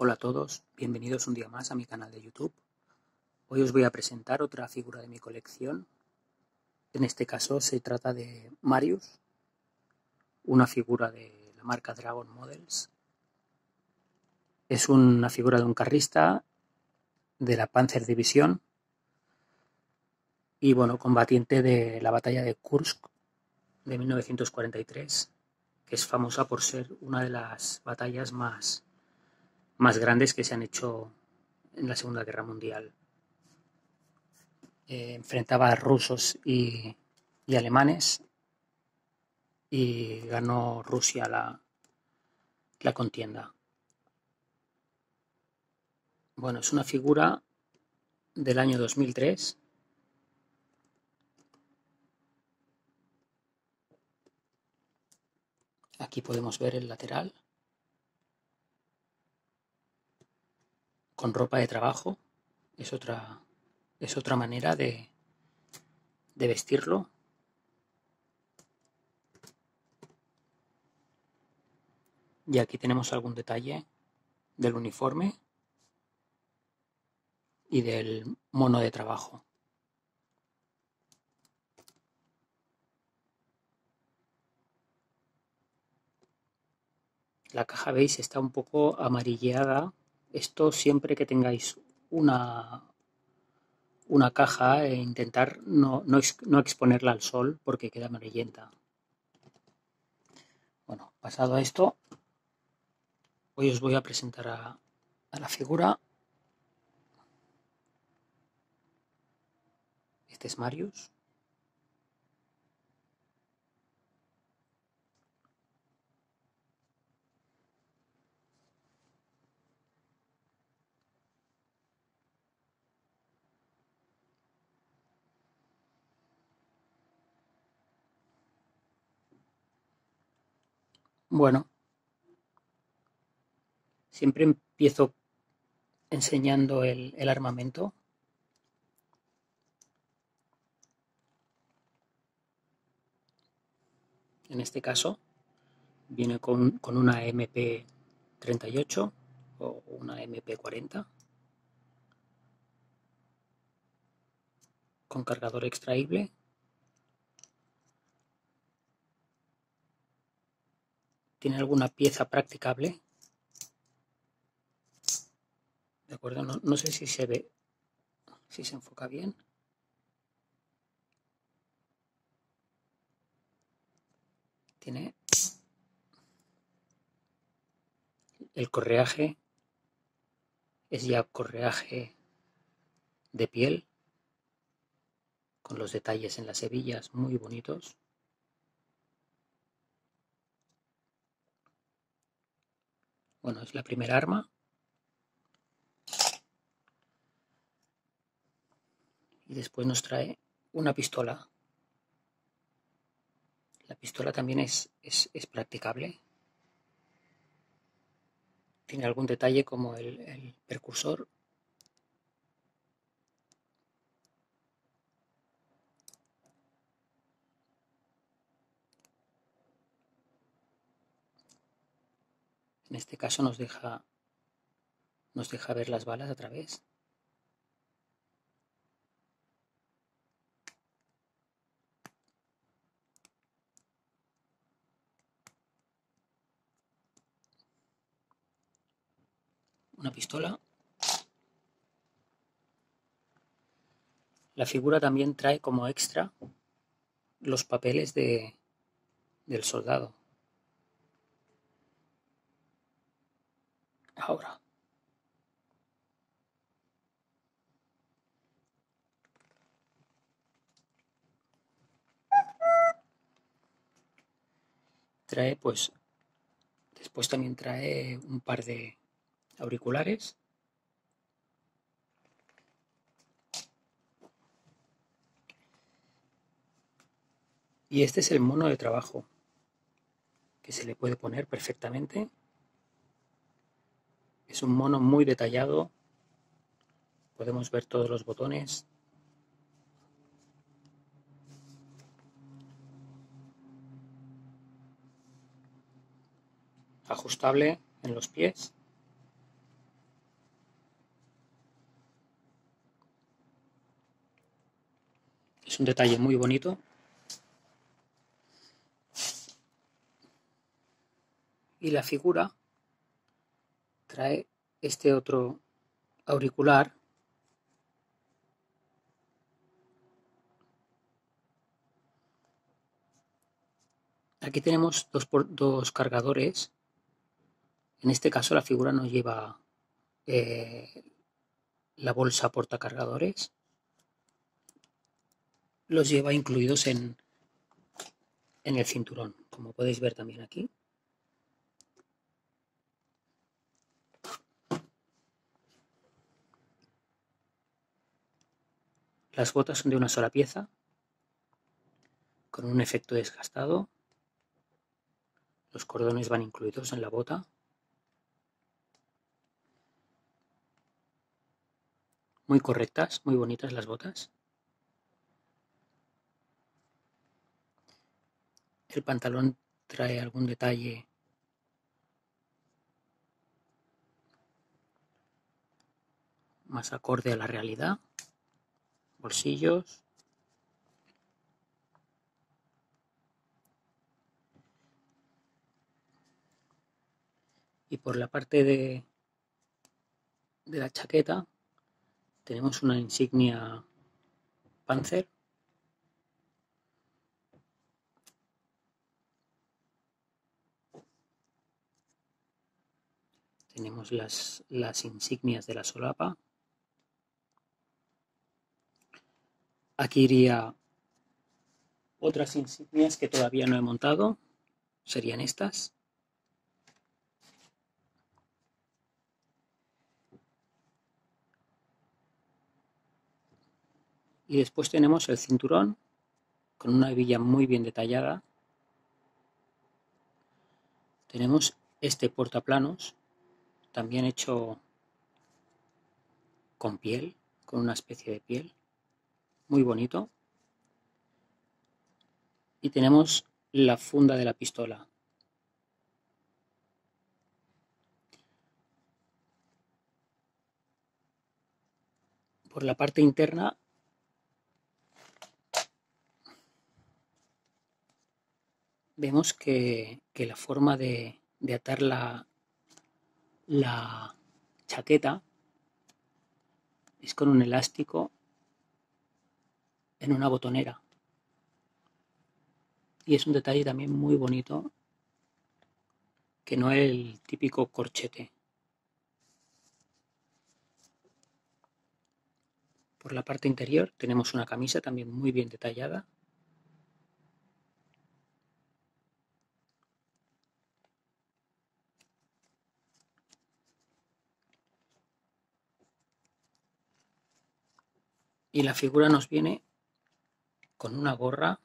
Hola a todos, bienvenidos un día más a mi canal de YouTube. Hoy os voy a presentar otra figura de mi colección. En este caso se trata de Marius, una figura de la marca Dragon Models. Es una figura de un carrista de la Panzer División y bueno, combatiente de la batalla de Kursk de 1943, que es famosa por ser una de las batallas más más grandes que se han hecho en la Segunda Guerra Mundial. Eh, enfrentaba a rusos y, y, alemanes y ganó Rusia la, la contienda. Bueno, es una figura del año 2003. Aquí podemos ver el lateral. Con ropa de trabajo. Es otra, es otra manera de, de vestirlo. Y aquí tenemos algún detalle del uniforme y del mono de trabajo. La caja, veis, está un poco amarilleada esto siempre que tengáis una, una caja e intentar no, no, exponerla al sol porque queda amarillenta. Bueno, pasado a esto, hoy os voy a presentar a la figura. Este es Marius. Bueno, siempre empiezo enseñando el, el armamento. En este caso, viene con, con una MP38 o una MP40 con cargador extraíble ¿Tiene alguna pieza practicable? ¿De acuerdo? No, no sé si se ve, si se enfoca bien. Tiene el correaje es ya correaje de piel con los detalles en las hebillas muy bonitos. Bueno, es la primera arma. Y después nos trae una pistola. La pistola también es, es, es practicable. Tiene algún detalle como el, el percursor En este caso nos deja, nos deja ver las balas a través. Una pistola. La figura también trae como extra los papeles de, del soldado. Ahora. Trae pues, después también trae un par de auriculares. Y este es el mono de trabajo que se le puede poner perfectamente es un mono muy detallado. Podemos ver todos los botones. Ajustable en los pies. Es un detalle muy bonito. Y la figura trae este otro auricular Aquí tenemos dos, dos cargadores. En este caso la figura no lleva eh, la bolsa portacargadores. Los lleva incluidos en, en el cinturón, como podéis ver también aquí. Las botas son de una sola pieza, con un efecto desgastado. Los cordones van incluidos en la bota. Muy correctas, muy bonitas las botas. El pantalón trae algún detalle más acorde a la realidad. Bolsillos. y por la parte de, de la chaqueta tenemos una insignia Panzer. Tenemos las, las insignias de la solapa aquí iría otras insignias que todavía no he montado. Serían estas. Y después tenemos el cinturón con una hebilla muy bien detallada. Tenemos este portaplanos también hecho con piel, con una especie de piel, muy bonito. Y tenemos la funda de la pistola. Por la parte interna vemos que, la forma de, atar la, la chaqueta es con un elástico en una botonera. Y es un detalle también muy bonito, que no es el típico corchete. Por la parte interior tenemos una camisa también muy bien detallada. y la figura nos viene con una gorra.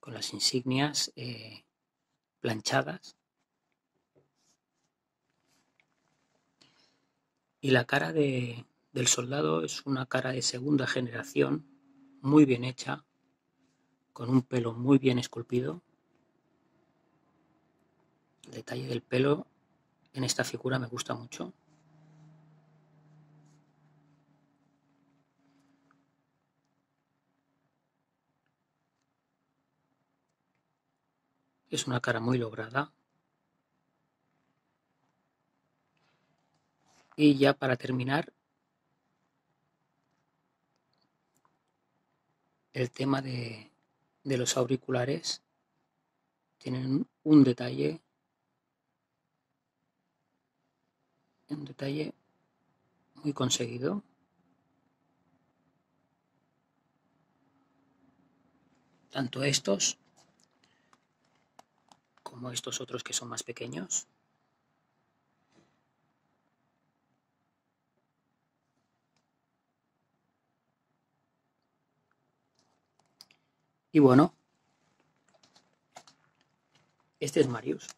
Con las insignias eh, planchadas. Y la cara de, del soldado es una cara de segunda generación muy bien hecha con un pelo muy bien esculpido el detalle del pelo en esta figura me gusta mucho. Es una cara muy lograda. Y ya para terminar, el tema de, los auriculares tienen un detalle un detalle muy conseguido. Tanto estos como estos otros que son más pequeños. Y bueno, este es Marius.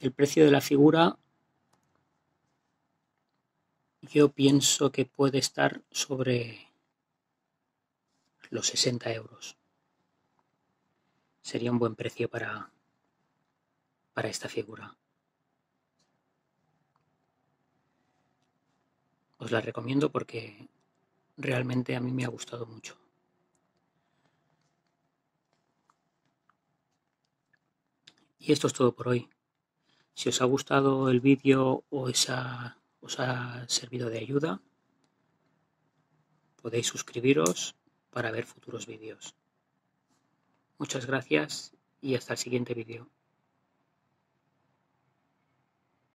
El precio de la figura yo pienso que puede estar sobre los 60 euros. Sería un buen precio para, para esta figura. Os la recomiendo porque realmente a mí me ha gustado mucho. Y esto es todo por hoy. Si os ha gustado el vídeo o os ha servido de ayuda, podéis suscribiros para ver futuros vídeos. Muchas gracias y hasta el siguiente vídeo.